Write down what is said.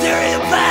dirty about